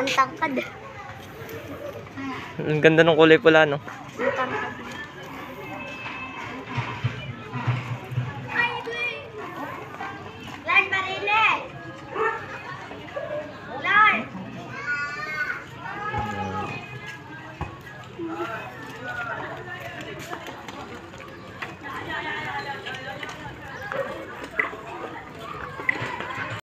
Ang tangkad. Ang ganda ng kulay pula, no? Ang tangkad.